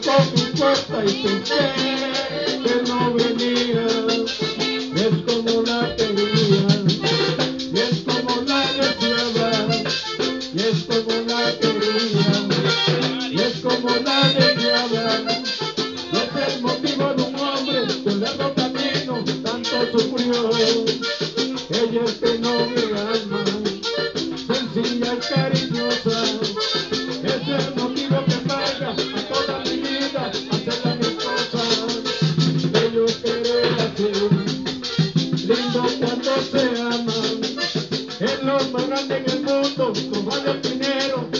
tocó tu puerta y pensé que no venías. Es como una segundo, tú vas.